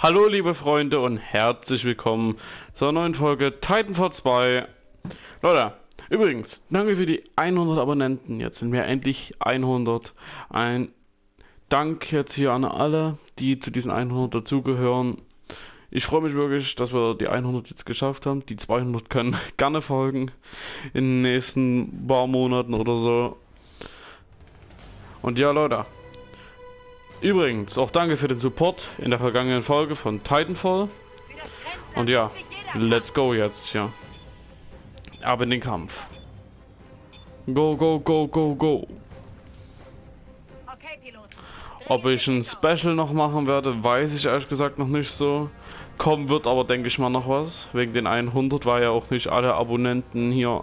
Hallo liebe Freunde und herzlich willkommen zur neuen Folge Titanfall 2. Leute, übrigens, danke für die 100 Abonnenten. Jetzt sind wir endlich 100. Ein Dank jetzt hier an alle, die zu diesen 100 dazugehören. Ich freue mich wirklich, dass wir die 100 jetzt geschafft haben. Die 200 können gerne folgen in den nächsten paar Monaten oder so. Und ja, Leute. Übrigens, auch danke für den Support in der vergangenen Folge von Titanfall. Und ja, let's go jetzt, ja. Ab in den Kampf. Go, go, go, go, go. Ob ich ein Special noch machen werde, weiß ich ehrlich gesagt noch nicht so. Kommen wird aber, denke ich mal, noch was. Wegen den 100, weil ja auch nicht alle Abonnenten hier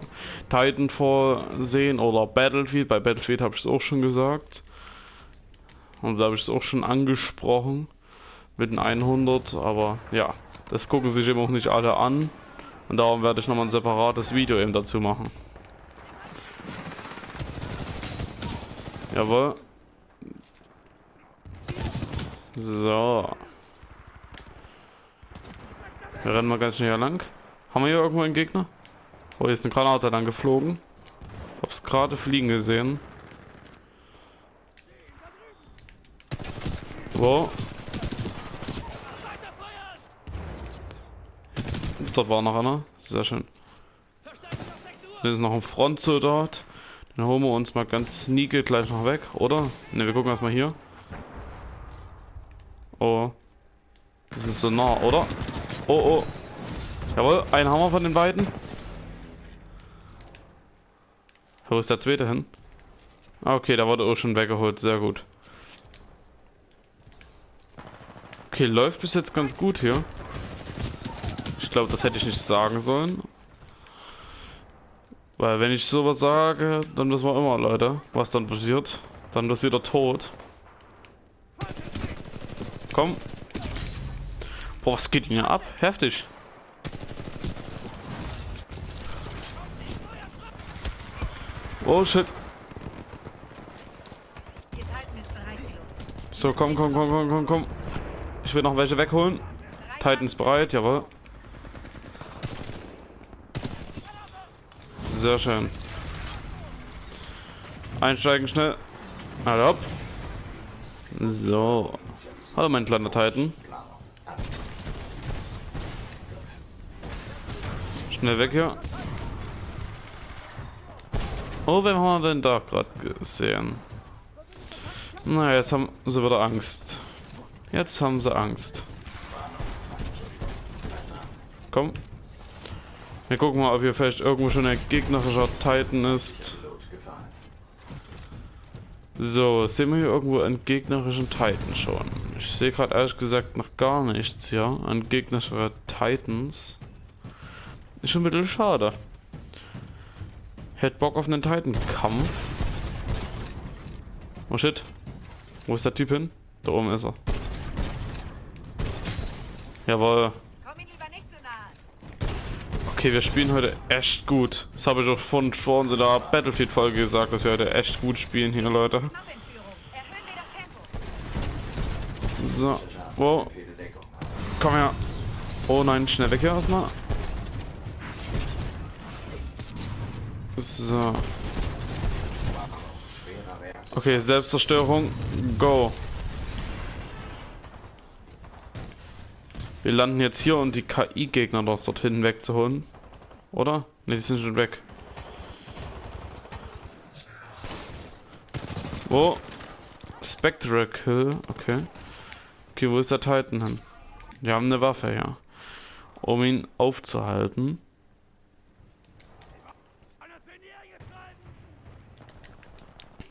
Titanfall sehen oder Battlefield. Bei Battlefield habe ich es auch schon gesagt. Und da habe ich es auch schon angesprochen mit den 100. Aber ja, das gucken sich eben auch nicht alle an. Und darum werde ich nochmal ein separates Video eben dazu machen. Jawohl. So. Wir rennen mal ganz schnell hier lang. Haben wir hier irgendwo einen Gegner? Oh, hier ist eine Granate dann geflogen. Hab's gerade fliegen gesehen. Wo? Dort war noch einer. Sehr schön. Hier ist noch ein Frontsoldat. Den holen wir uns mal ganz sneaky gleich noch weg, oder? Ne, wir gucken erstmal hier. Oh. Das ist so nah, oder? Oh, oh. Jawohl, ein Hammer von den beiden. Wo ist der zweite hin? Ah, okay, da wurde auch schon weggeholt. Sehr gut. Okay, läuft bis jetzt ganz gut hier. Ich glaube, das hätte ich nicht sagen sollen. Weil wenn ich sowas sage, dann wissen wir immer, Leute, was dann passiert. Dann passiert er tot. Komm. Boah, was geht hier ab? Heftig. Oh shit. So, komm, komm, komm, komm, komm, komm. Will noch welche wegholen. Titans bereit, jawohl. Sehr schön. Einsteigen schnell. Halt So. Hallo mein kleiner Titan. Schnell weg hier. Oh, wen haben wir denn da gerade gesehen? Na, jetzt haben sie wieder Angst. Jetzt haben sie Angst. Komm. Wir gucken mal, ob hier vielleicht irgendwo schon ein gegnerischer Titan ist. So, sehen wir hier irgendwo einen gegnerischen Titan schon? Ich sehe gerade ehrlich gesagt noch gar nichts hier an gegnerischer Titans. Ist schon ein bisschen schade. Hätte Bock auf einen Titan-Kampf. Oh shit. Wo ist der Typ hin? Da oben ist er. Jawohl. Okay, wir spielen heute echt gut. Das habe ich auch von vor unserer Battlefield-Folge gesagt, dass wir heute echt gut spielen hier, Leute. So. Wo? Komm her. Oh nein, schnell weg hier erstmal. So. Okay, Selbstzerstörung. Go. Wir landen jetzt hier, um die KI-Gegner doch dorthin wegzuholen. Oder? Ne, die sind schon weg. Wo? Spectral Kill. Okay. Okay, wo ist der Titan hin? Wir haben eine Waffe, ja. Um ihn aufzuhalten.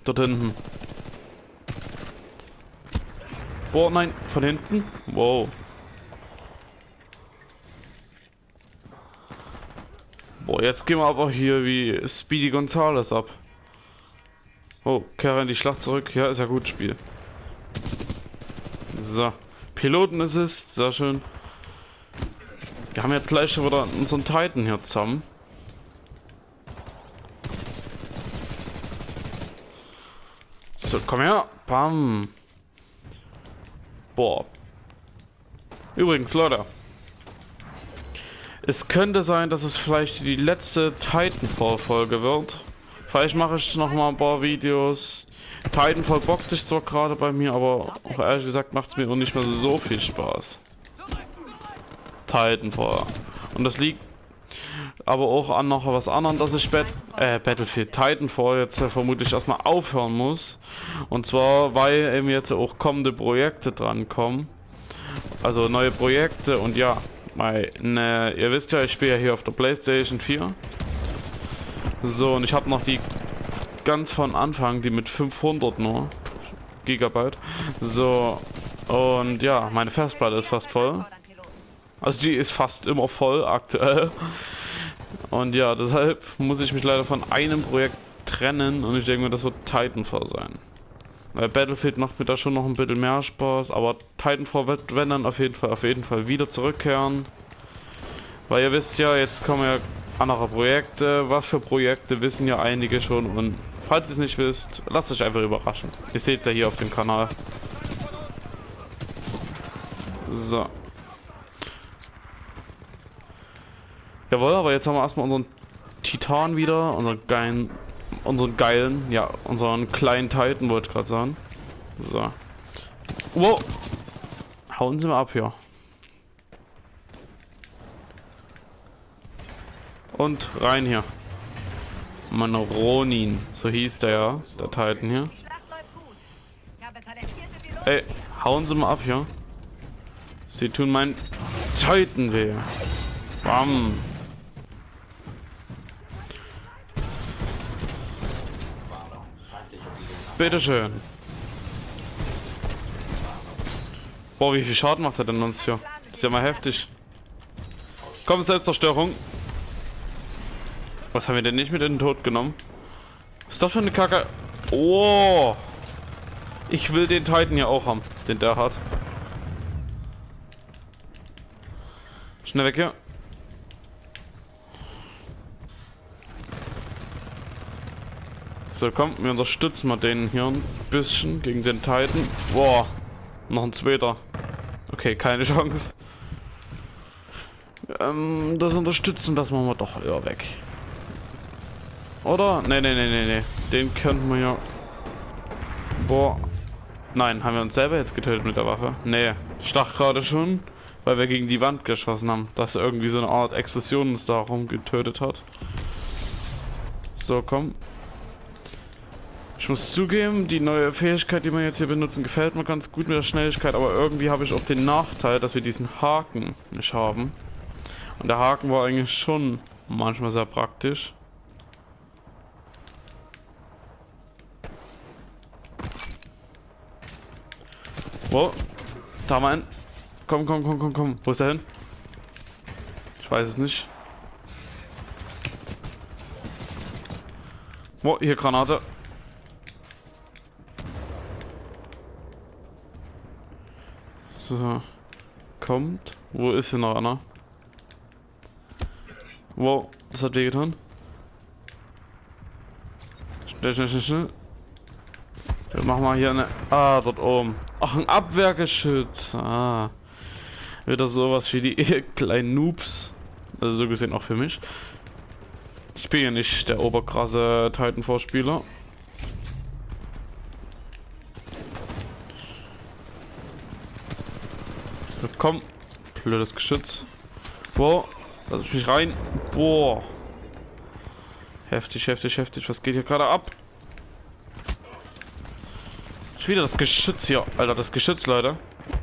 Dort hinten. Boah, nein, von hinten. Wow. Boah, jetzt gehen wir aber hier wie Speedy Gonzales ab. Oh, kehre in die Schlacht zurück. Ja, ist ja gut Spiel. So. Piloten ist es. Sehr schön. Wir haben jetzt gleich schon wieder unseren Titan hier zusammen. So, komm her. Bam. Boah. Übrigens, Leute. Es könnte sein, dass es vielleicht die letzte Titanfall-Folge wird. Vielleicht mache ich noch mal ein paar Videos. Titanfall bockt sich zwar gerade bei mir, aber auch ehrlich gesagt macht es mir auch nicht mehr so viel Spaß. Titanfall. Und das liegt aber auch an noch was anderem, dass ich Bat äh, Battlefield Titanfall jetzt äh, vermutlich erstmal aufhören muss. Und zwar, weil eben jetzt auch kommende Projekte drankommen. Also neue Projekte und ja, meine, ihr wisst ja, ich spiele ja hier auf der Playstation 4. So, und ich habe noch die ganz von Anfang, die mit 500 nur Gigabyte. So, und ja, meine Festplatte ist fast voll. Also die ist fast immer voll aktuell. Und ja, deshalb muss ich mich leider von einem Projekt trennen und ich denke mir, das wird Titanfall sein. Weil Battlefield macht mir da schon noch ein bisschen mehr Spaß, aber Titanfall wird, wenn dann auf jeden Fall, auf jeden Fall wieder zurückkehren. Weil ihr wisst ja, jetzt kommen ja andere Projekte. Was für Projekte wissen ja einige schon und falls ihr es nicht wisst, lasst euch einfach überraschen. Ihr seht es ja hier auf dem Kanal. So. Jawohl, aber jetzt haben wir erstmal unseren Titan wieder, unseren geilen, unseren geilen, ja, unseren kleinen Titan wollte ich gerade sagen. So. Wow. Hauen Sie mal ab hier. Und rein hier. Manoronin, so hieß der ja, der Titan hier. Ey, hauen Sie mal ab hier. Sie tun mein Titan weh. Bam. Bitteschön. Boah, wie viel Schaden macht er denn uns hier? Das ist ja mal heftig. Komm, Selbstzerstörung. Was haben wir denn nicht mit in den Tod genommen? ist doch schon eine Kacke. Oh. Ich will den Titan ja auch haben, den der hat. Schnell weg hier. So, komm, wir unterstützen mal den hier ein bisschen gegen den Titan. Boah, noch ein zweiter. Okay, keine Chance. Ähm, das unterstützen, das machen wir doch eher weg. Oder? Ne, ne, ne, ne, ne. Den könnten wir ja... Boah. Nein, haben wir uns selber jetzt getötet mit der Waffe? Ne, ich dachte gerade schon, weil wir gegen die Wand geschossen haben, dass irgendwie so eine Art Explosion uns da getötet hat. So, komm. Ich muss zugeben, die neue Fähigkeit, die wir jetzt hier benutzen, gefällt mir ganz gut mit der Schnelligkeit, aber irgendwie habe ich auch den Nachteil, dass wir diesen Haken nicht haben. Und der Haken war eigentlich schon manchmal sehr praktisch. Wo? Da mal ein. Komm, komm, komm, komm, komm. Wo ist er hin? Ich weiß es nicht. Wo? Hier Granate. Kommt. Wo ist hier noch einer? Wow, das hat wehgetan. Schnell, schnell, schnell, schnell. Wir machen mal hier eine... Ah, dort oben. Ach, ein Abwehrgeschütz. Ah. Wieder sowas wie die kleinen Noobs. Also so gesehen auch für mich. Ich bin ja nicht der oberkrasse Titanfall-Spieler. Komm. Blödes Geschütz. Boah. Lass ich mich rein. Boah. Heftig, heftig, heftig. Was geht hier gerade ab? Wieder das Geschütz hier. Alter, das Geschütz, Leute.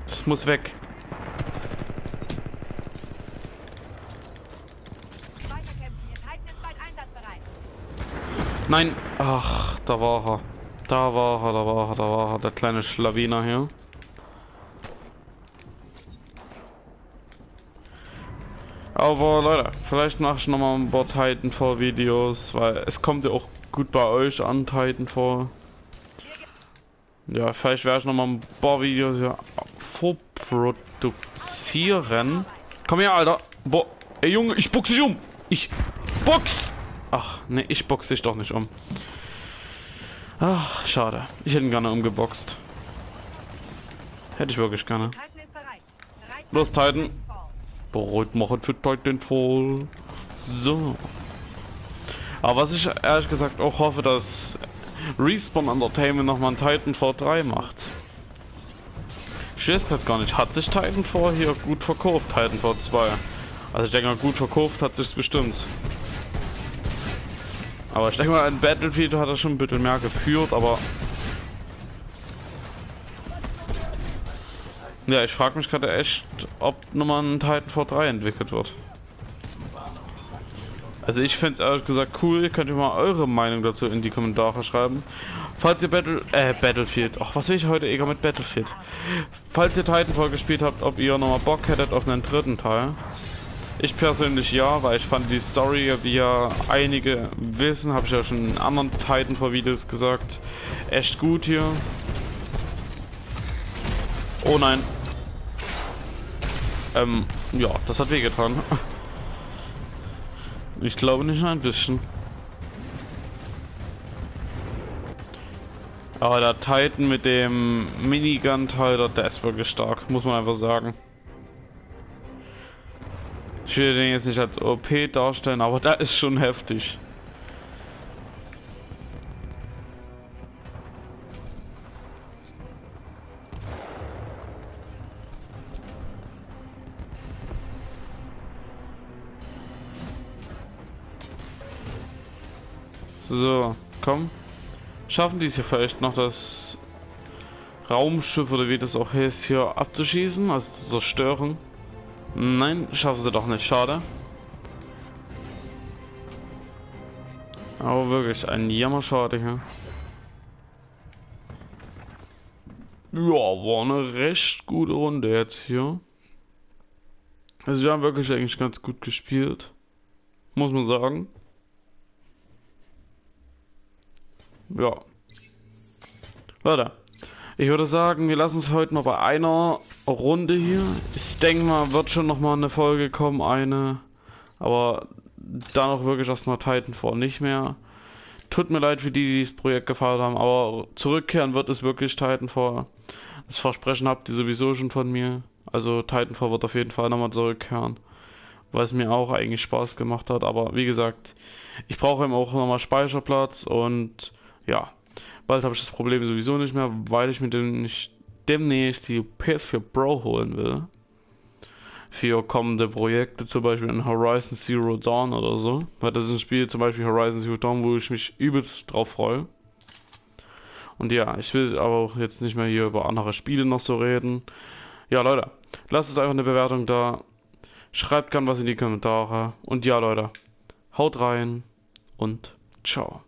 Das muss weg. Nein. Ach, da war er. Da war er, da war er, da war er. Der kleine Schlawiner hier. Aber Leute, vielleicht mache ich nochmal ein paar Titanfall-Videos, weil es kommt ja auch gut bei euch an Titanfall. Ja, vielleicht werde ich noch mal ein paar Videos hier vorproduzieren. Komm her, Alter. Boah. Ey, Junge, ich box dich um. Ich box. Ach, ne, ich box dich doch nicht um. Ach, schade. Ich hätte ihn gerne umgeboxt. Hätte ich wirklich gerne. Los, Titan. Bereit machen für Titanfall. So. Aber was ich ehrlich gesagt auch hoffe, dass Respawn Entertainment nochmal ein Titanfall 3 macht. Ich weiß das gar nicht. Hat sich Titanfall hier gut verkauft, Titanfall 2? Also ich denke mal, gut verkauft hat sich bestimmt. Aber ich denke mal, ein Battlefield hat er schon ein bisschen mehr geführt, aber... Ja, ich frage mich gerade echt, ob nochmal ein Titanfall 3 entwickelt wird. Also ich finde es ehrlich gesagt cool, könnt ihr mal eure Meinung dazu in die Kommentare schreiben. Falls ihr Battle, äh, Battlefield, ach was will ich heute egal mit Battlefield. Falls ihr Titanfall gespielt habt, ob ihr nochmal Bock hättet auf einen dritten Teil. Ich persönlich ja, weil ich fand die Story, wie ja einige wissen, habe ich ja schon in anderen Titanfall-Videos gesagt, echt gut hier. Oh nein. Ähm, ja, das hat wehgetan. Ich glaube nicht ein bisschen. Aber der Titan mit dem Minigun-Teil, der ist wirklich stark, muss man einfach sagen. Ich will den jetzt nicht als OP darstellen, aber da ist schon heftig. So, komm. Schaffen die es hier vielleicht noch das Raumschiff oder wie das auch heißt hier abzuschießen, also zu zerstören? Nein, schaffen sie doch nicht, schade. Aber wirklich ein Jammerschade hier. Ja, war eine recht gute Runde jetzt hier. Also wir haben wirklich eigentlich ganz gut gespielt. Muss man sagen. Ja. Leute, ich würde sagen, wir lassen es heute mal bei einer Runde hier. Ich denke mal, wird schon noch mal eine Folge kommen, eine. Aber dann auch wirklich erstmal Titanfall nicht mehr. Tut mir leid für die, die das Projekt gefeiert haben, aber zurückkehren wird es wirklich Titanfall. Das Versprechen habt ihr sowieso schon von mir. Also Titanfall wird auf jeden Fall nochmal zurückkehren. Es mir auch eigentlich Spaß gemacht hat. Aber wie gesagt, ich brauche eben auch nochmal Speicherplatz und ja. Bald habe ich das Problem sowieso nicht mehr, weil ich mir demnächst die PS4 Pro holen will. Für kommende Projekte, zum Beispiel in Horizon Zero Dawn oder so. Weil das ist ein Spiel, zum Beispiel Horizon Zero Dawn, wo ich mich übelst drauf freue. Und ja, ich will aber auch jetzt nicht mehr hier über andere Spiele noch so reden. Ja, Leute, lasst uns einfach eine Bewertung da. Schreibt gern was in die Kommentare. Und ja, Leute, haut rein und ciao.